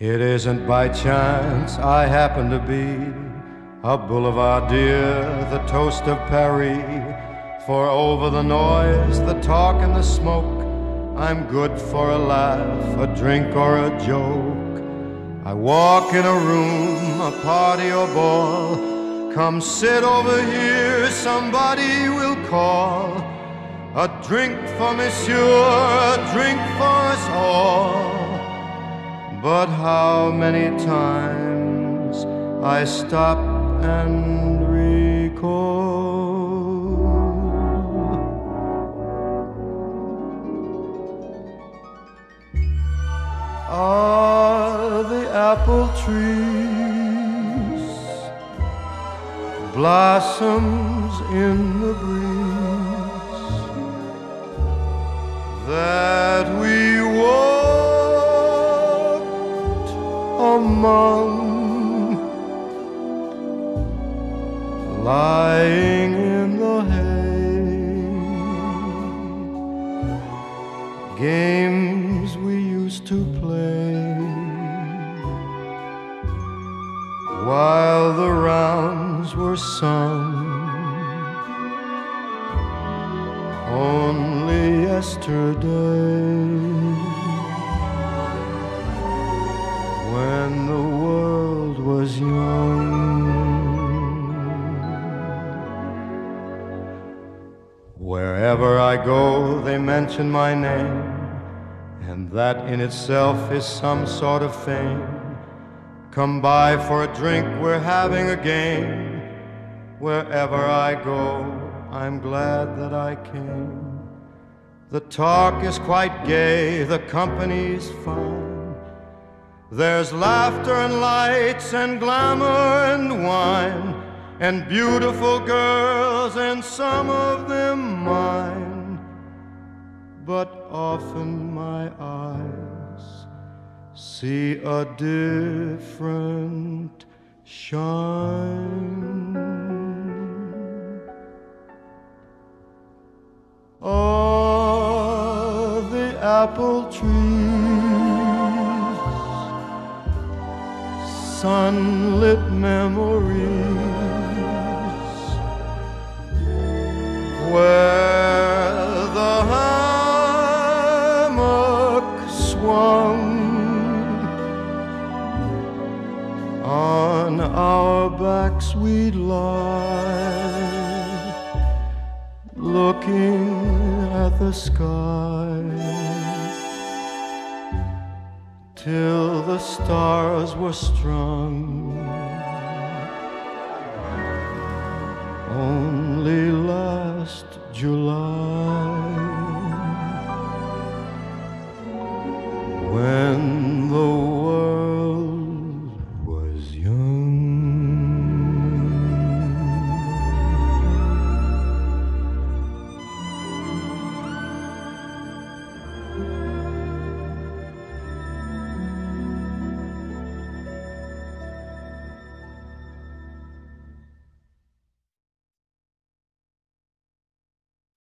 It isn't by chance I happen to be a boulevardier, the toast of Paris. For over the noise, the talk, and the smoke, I'm good for a laugh, a drink, or a joke. I walk in a room, a party or ball. Come sit over here, somebody will call. A drink for monsieur, a drink for us all. But how many times I stop and recall. Are the apple trees blossoms in the breeze that lying in the hay. Games we used to play. While the rounds were sung. Only yesterday Wherever I go, they mention my name, and that in itself is some sort of fame. Come by for a drink, we're having a game. Wherever I go, I'm glad that I came. The talk is quite gay, the company's fine. There's laughter and lights and glamour and wine and beautiful girls and some of them mine. But often my eyes see a different shine. Are the apple trees sunlit memories swung on our backs we'd lie looking at the sky till the stars were strung. Only last July.